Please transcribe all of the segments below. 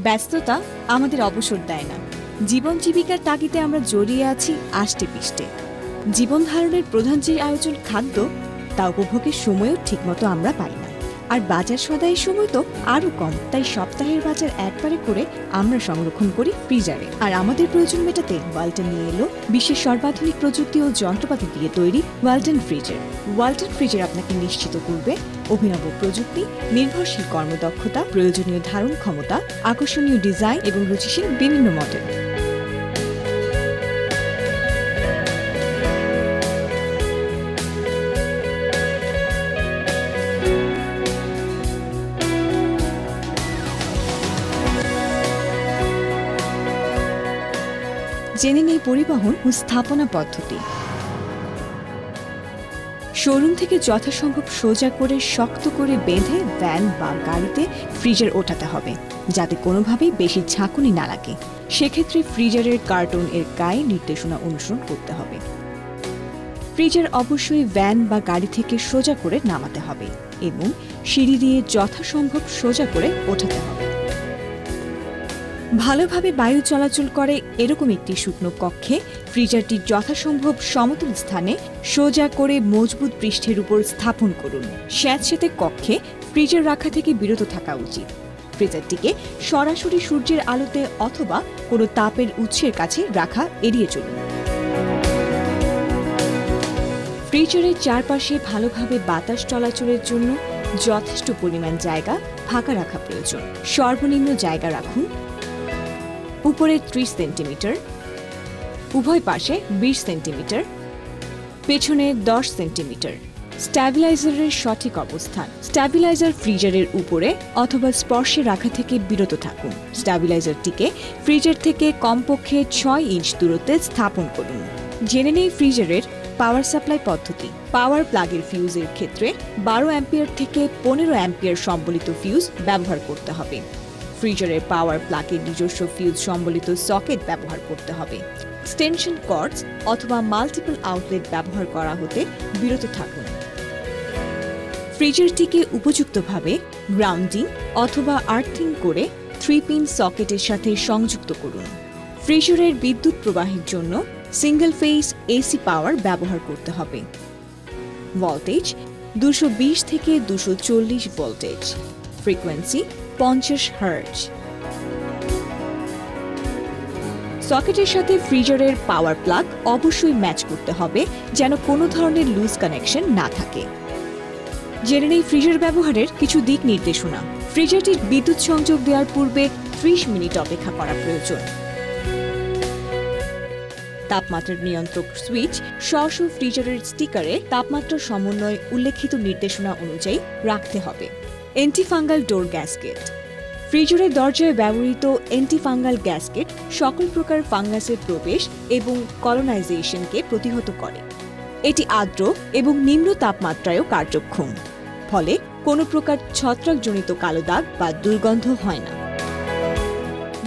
ব্যস্ততা আমাদের অবসর দেয় না। জীবন জীবিকার তাগিতে আমরা জড়িয়ে আছি আষ্টে পিষ্টে জীবন ধারণের প্রধান যে আয়োজন খাদ্য, তা উপভোগের সময়ও ঠিকমতো আমরা পাই না। আর বাজার সদাইয়ের সময় তো আরও কম, তাই সপ্তাহের বাজার একবারে করে আমরা সংরক্ষণ করি ফ্রিজারে। আর আমাদের প্রয়োজন মেটাতে ওয়ালটন নিয়ে এলো, বিশ্বের সর্বাধুনিক প্রযুক্তি ও যন্ত্রপাতি দিয়ে তৈরি ওয়ালটন ফ্রিজার। ওয়ালটন ফ্রিজার আপনাকে নিশ্চিত করবে অভিনব প্রযুক্তি, নির্ভরশীল কর্মদক্ষতা, প্রয়োজনীয় ধারণ ক্ষমতা, আকর্ষণীয় ডিজাইন এবং রুচিশীল বিভিন্ন মডেল। জেনে নেই পরিবহন ও স্থাপনা পদ্ধতি। শোরুম থেকে যথাসম্ভব সোজা করে শক্ত করে বেঁধে ভ্যান বা গাড়িতে ফ্রিজার ওঠাতে হবে, যাতে কোনোভাবেই বেশি ঝাঁকুনি না লাগে। সেক্ষেত্রে ফ্রিজারের কার্টুন এর গায়ে নির্দেশনা অনুসরণ করতে হবে। ফ্রিজার অবশ্যই ভ্যান বা গাড়ি থেকে সোজা করে নামাতে হবে এবং সিঁড়ি দিয়ে যথাসম্ভব সোজা করে ওঠাতে হবে। ভালোভাবে বায়ু চলাচল করে এরকম একটি শুকনো কক্ষে ফ্রিজারটি যথাসম্ভব সমতল স্থানে সোজা করে মজবুত পৃষ্ঠের উপর স্থাপন করুন। স্যাঁতস্যাঁতে কক্ষে ফ্রিজার রাখা থেকে বিরত থাকা উচিত। ফ্রিজারটিকে সরাসরি সূর্যের আলোতে অথবা কোনো তাপের উৎসের কাছে রাখা এড়িয়ে চলুন। ফ্রিজারের চারপাশে ভালোভাবে বাতাস চলাচলের জন্য যথেষ্ট পরিমাণ জায়গা ফাঁকা রাখা প্রয়োজন। সর্বনিম্ন জায়গা রাখুন উপরে ত্রিশ সেন্টিমিটার, উভয় পাশে বিশ সেন্টিমিটার, পেছনে দশ সেন্টিমিটার। স্ট্যাবিলাইজারের সঠিক অবস্থান। স্ট্যাবিলাইজার ফ্রিজারের উপরে অথবা স্পর্শে রাখা থেকে বিরত থাকুন। স্ট্যাবিলাইজারটিকে ফ্রিজার থেকে কমপক্ষে ছয় ইঞ্চ দূরত্বে স্থাপন করুন। জেনে নেই ফ্রিজারের পাওয়ার সাপ্লাই পদ্ধতি। পাওয়ার প্লাগের ফিউজের ক্ষেত্রে বারো অ্যাম্পিয়ার থেকে পনেরো অ্যাম্পিয়ার সম্বলিত ফিউজ ব্যবহার করতে হবে। ফ্রিজারের পাওয়ার প্লাগের নিজস্ব ফিউজ সম্বলিত সকেট ব্যবহার করতে হবে। এক্সটেনশন কর্ডস অথবা মাল্টিপল আউটলেট ব্যবহার করা হতে বিরত থাকুন। ফ্রিজারটিকে উপযুক্তভাবে গ্রাউন্ডিং অথবা আর্থিং করে থ্রি পিন সকেটের সাথে সংযুক্ত করুন। ফ্রিজারের বিদ্যুৎ প্রবাহের জন্য সিঙ্গেল ফেস এসি পাওয়ার ব্যবহার করতে হবে। ভোল্টেজ দুশো থেকে দুশো ভোল্টেজ ফ্রিকোয়েন্সি পঞ্চাশ হার্জ সকেটের সাথে ফ্রিজারের পাওয়ার প্লাগ অবশ্যই ম্যাচ করতে হবে, যেন কোনো ধরনের লুজ কানেকশন না থাকে। জেনে নেই ফ্রিজার ব্যবহারের কিছু দিক নির্দেশনা। ফ্রিজারটির বিদ্যুৎ সংযোগ দেওয়ার পূর্বে ত্রিশ মিনিট অপেক্ষা করা প্রয়োজন। তাপমাত্রার নিয়ন্ত্রক সুইচ স্ব ফ্রিজারের স্টিকারে তাপমাত্রা সমন্বয় উল্লেখিত নির্দেশনা অনুযায়ী রাখতে হবে। এন্টিফাঙ্গাল ডোর গ্যাসকেট ফ্রিজারের দরজায় ব্যবহৃত এন্টিফাঙ্গাল গ্যাসকেট সকল প্রকার ফাঙ্গাসের প্রবেশ এবং কলোনাইজেশনকে প্রতিহত করে। এটি আর্দ্র এবং নিম্ন তাপমাত্রায়ও কার্যক্ষম। ফলে কোনো প্রকার ছত্রাকজনিত কালো দাগ বা দুর্গন্ধ হয় না।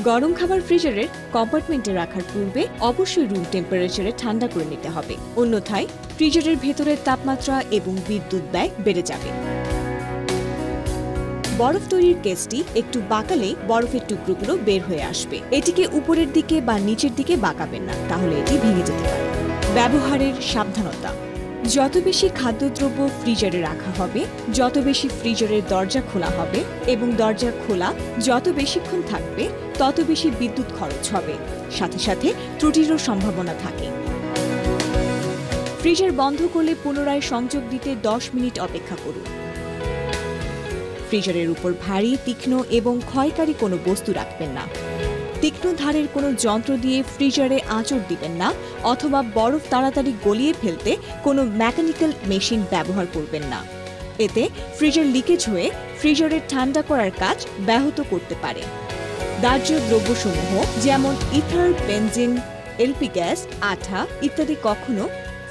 গরম খাবার ফ্রিজারের কম্পার্টমেন্টে রাখার পূর্বে অবশ্যই রুম টেম্পারেচারে ঠান্ডা করে নিতে হবে। অন্যথায় ফ্রিজারের ভেতরের তাপমাত্রা এবং বিদ্যুৎ ব্যয় বেড়ে যাবে। বরফ তৈরির কেসটি একটু বাঁকালেই বরফের টুকরোগুলো বের হয়ে আসবে। এটিকে উপরের দিকে বা নিচের দিকে বাঁকাবেন না, তাহলে এটি ভেঙে যেতে পারে। ব্যবহারের সাবধানতা। যত বেশি খাদ্যদ্রব্য ফ্রিজারে রাখা হবে, যত বেশি ফ্রিজারের দরজা খোলা হবে এবং দরজা খোলা যত বেশিক্ষণ থাকবে, তত বেশি বিদ্যুৎ খরচ হবে। সাথে সাথে ত্রুটিরও সম্ভাবনা থাকে। ফ্রিজার বন্ধ করলে পুনরায় সংযোগ দিতে দশ মিনিট অপেক্ষা করুন। ফ্রিজারের উপর ভারী, তীক্ষ্ণ এবং ক্ষয়কারী কোনো বস্তু রাখবেন না। তীক্ষ্ণ ধারের কোনো যন্ত্র দিয়ে ফ্রিজারে আঁচড় দিবেন না অথবা বরফ তাড়াতাড়ি গলিয়ে ফেলতে কোনো মেকানিক্যাল মেশিন ব্যবহার করবেন না। এতে ফ্রিজার লিকেজ হয়ে ফ্রিজারের ঠান্ডা করার কাজ ব্যাহত করতে পারে। দাহ্য দ্রব্যসমূহ যেমন ইথার, বেনজিন, এলপি গ্যাস, আঠা ইত্যাদি কখনো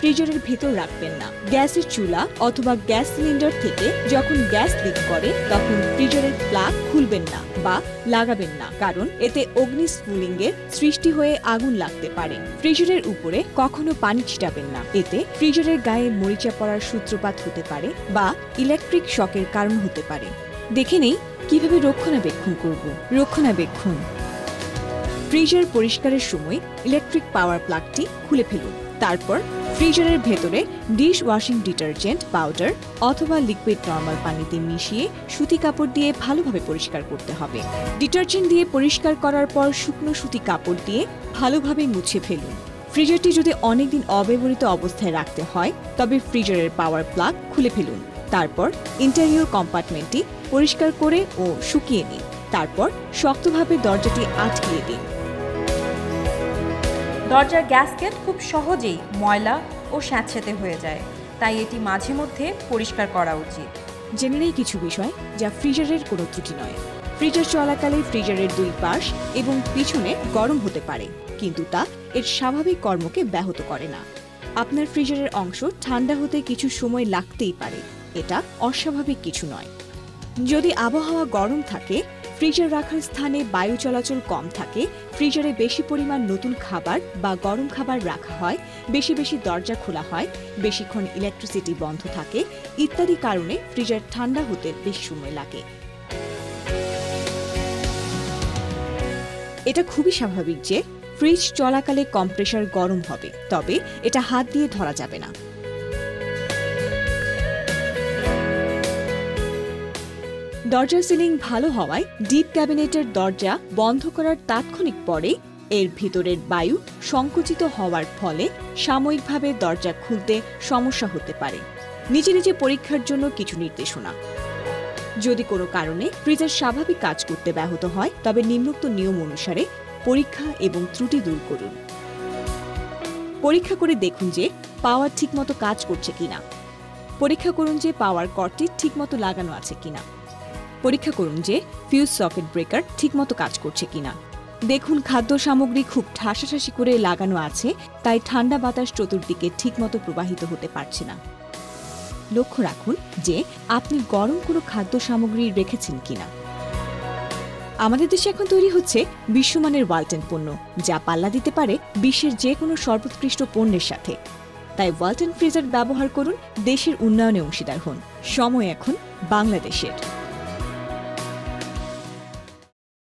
ফ্রিজারের ভেতর রাখবেন না। গ্যাসের চুলা অথবা গ্যাস সিলিন্ডার থেকে যখন গ্যাস লিক করে, তখন ফ্রিজারের প্লাগ খুলবেন না বা লাগাবেন না। কারণ এতে অগ্নিস্ফুলিং এর সৃষ্টি হয়ে আগুন লাগতে পারে। ফ্রিজারের উপরে কখনো পানি ছিটাবেন না। এতে ফ্রিজারের গায়ে মরিচা পড়ার সূত্রপাত হতে পারে বা ইলেকট্রিক শকের কারণ হতে পারে। দেখে নেই কীভাবে রক্ষণাবেক্ষণ করব। রক্ষণাবেক্ষণ। ফ্রিজার পরিষ্কারের সময় ইলেকট্রিক পাওয়ার প্লাগটি খুলে ফেলুন। তারপর ফ্রিজারের ভেতরে ডিশ ওয়াশিং ডিটারজেন্ট, পাউডার অথবা লিকুইড নর্মাল পানিতে মিশিয়ে সুতি কাপড় দিয়ে ভালোভাবে পরিষ্কার করতে হবে। ডিটারজেন্ট দিয়ে পরিষ্কার করার পর শুকনো সুতি কাপড় দিয়ে ভালোভাবে মুছে ফেলুন। ফ্রিজারটি যদি অনেকদিন অব্যবহৃত অবস্থায় রাখতে হয়, তবে ফ্রিজারের পাওয়ার প্লাগ খুলে ফেলুন। তারপর ইন্টেরিয়র কম্পার্টমেন্টটি পরিষ্কার করে ও শুকিয়ে নিন। তারপর শক্তভাবে দরজাটি আটকিয়ে দিন। দরজার গ্যাসকেট খুব সহজেই ময়লা ও স্যাঁতসেঁতে হয়ে যায়। তাই এটি মাঝে মধ্যে পরিষ্কার করা উচিত। জেনে নেই কিছু বিষয় যা ফ্রিজারের কোনো ত্রুটি নয়। ফ্রিজার চলাকালে ফ্রিজারের দুই পাশ এবং পিছনে গরম হতে পারে, কিন্তু তা এর স্বাভাবিক কর্মকে ব্যাহত করে না। আপনার ফ্রিজারের অংশ ঠান্ডা হতে কিছু সময় লাগতেই পারে। এটা অস্বাভাবিক কিছু নয়। যদি আবহাওয়া গরম থাকে ফ্রিজার রাখার স্থানে বায়ু চলাচল কম থাকে, ফ্রিজারে বেশি পরিমাণ নতুন খাবার বা গরম খাবার রাখা হয়, বেশি বেশি দরজা খোলা হয়, বেশিক্ষণ ইলেকট্রিসিটি বন্ধ থাকে, ইত্যাদি কারণে ফ্রিজার ঠান্ডা হতে বেশ সময় লাগে। এটা খুবই স্বাভাবিক যে ফ্রিজ চলাকালে কম্প্রেসার গরম হবে, তবে এটা হাত দিয়ে ধরা যাবে না। দরজার সিলিং ভালো হওয়ায় ডিপ ক্যাবিনেটের দরজা বন্ধ করার তাৎক্ষণিক পরে এর ভিতরের বায়ু সংকুচিত হওয়ার ফলে সাময়িকভাবে দরজা খুলতে সমস্যা হতে পারে। নিজে নিজে পরীক্ষার জন্য কিছু নির্দেশনা। যদি কোনো কারণে ফ্রিজের স্বাভাবিক কাজ করতে ব্যাহত হয়, তবে নিম্নোক্ত নিয়ম অনুসারে পরীক্ষা এবং ত্রুটি দূর করুন। পরীক্ষা করে দেখুন যে পাওয়ার ঠিকমতো কাজ করছে কিনা। পরীক্ষা করুন যে পাওয়ার কর্ডটি ঠিকমতো লাগানো আছে কিনা। পরীক্ষা করুন যে ফিউজ সকেট ব্রেকার ঠিকমতো কাজ করছে কিনা। দেখুন, খাদ্য সামগ্রী খুব ঠাসাঠাসি করে লাগানো আছে, তাই ঠান্ডা বাতাস চতুর্দিকে ঠিকমতো প্রবাহিত হতে পারছে না। লক্ষ্য রাখুন যে আপনি গরম কোনো খাদ্য সামগ্রী রেখেছেন কিনা। আমাদের দেশে এখন তৈরি হচ্ছে বিশ্বমানের ওয়ালটন পণ্য, যা পাল্লা দিতে পারে বিশ্বের যে কোনো সর্বোৎকৃষ্ট পণ্যের সাথে। তাই ওয়ালটন ফ্রিজার ব্যবহার করুন, দেশের উন্নয়নে অংশীদার হন। সময় এখন বাংলাদেশের।